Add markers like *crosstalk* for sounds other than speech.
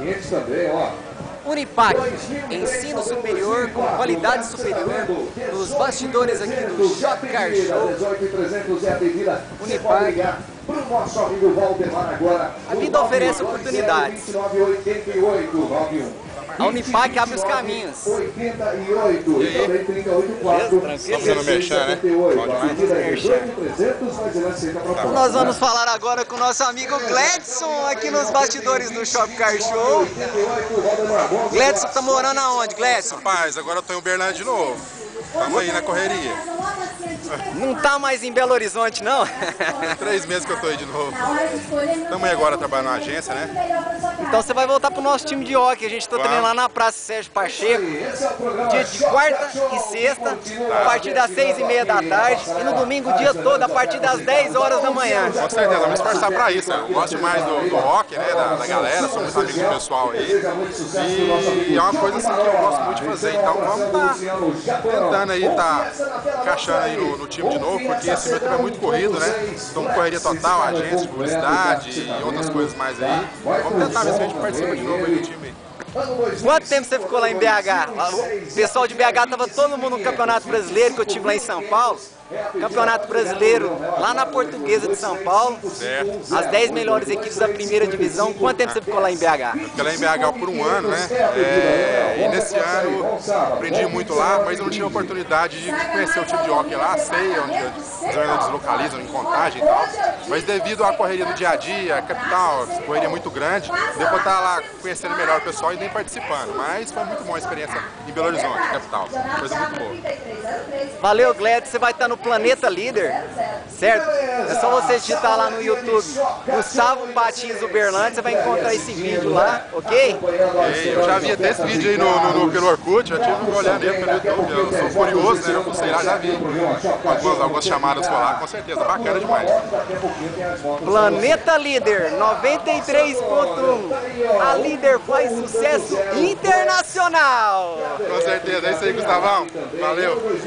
Esse também, ó. Unipac, ensino superior com qualidade superior, nos bastidores aqui do Shop Car Show. 18,300 é a pedida. Unipac. Para o nosso amigo Valdemar agora. A vida oferece oportunidades. 2988 91. A Unipac abre os caminhos. 88 e também 384. Beleza? Só fazendo merchan, né? Bom demais. Pedida 18,300, mas ele aceita a proposta. Nós vamos falar agora com o nosso amigo Gledson aqui nos bastidores do Shop Car Show. 88, Valdemar, bom dia. Gledson tá morando aonde, Gledson? Rapaz, agora eu tô em Uberlândia de novo. Tamo aí na correria. Não tá mais em Belo Horizonte, não? *laughs* Três meses que eu tô aí de novo. Tamo aí agora trabalhando na agência, né? Então você vai voltar pro nosso time de hockey. A gente tá treinando lá na Praça Sérgio Pacheco. Dia de quarta e sexta, a partir das seis e meia da tarde. E no domingo o dia todo, a partir das 10 horas da manhã. Com certeza, vamos esforçar pra isso. né? Eu gosto mais do, do rock, né? Da, da galera, sou muito amigo do pessoal aí. E é uma coisa assim que eu gosto muito de fazer. Então vamos tá tentando aí, tá encaixando aí no, no time de novo, porque esse meu tempo é muito corrido, né? Então correria total, agência, publicidade e outras coisas mais aí. Vamos tentar ver se a gente participa de novo aí do time aí. Quanto tempo você ficou lá em BH? O pessoal de BH tava todo mundo no Campeonato Brasileiro que eu tive lá em São Paulo. Campeonato Brasileiro lá na Portuguesa de São Paulo. Certo. As 10 melhores equipes da primeira divisão. Quanto tempo você ficou lá em BH? Fiquei lá em BH por um ano, né? É, e nesse ano aprendi muito lá, mas eu não tive a oportunidade de conhecer o time de hockey lá, sei onde os jogadores localizam, em contagem e tal. Mas devido à correria do dia a dia, capital, correria muito grande, deu pra estar lá conhecendo melhor o pessoal e nem participando. Mas foi muito boa a experiência em Belo Horizonte, capital. Coisa muito boa. Valeu, Gledson. Você vai estar no Planeta Líder, certo? É só você digitar lá no YouTube Gustavo Patins Uberlândia, você vai encontrar esse vídeo lá, ok? E eu já vi até esse vídeo aí no, no, no- pelo Orkut, já tive que olhar nele pelo YouTube. Eu sou curioso, né? Eu sei lá, já vi algumas, algumas chamadas por lá, com certeza. Bacana demais. Planeta Líder 93.1. A líder faz sucesso internacional. Com certeza. É isso aí, Gustavão. Valeu.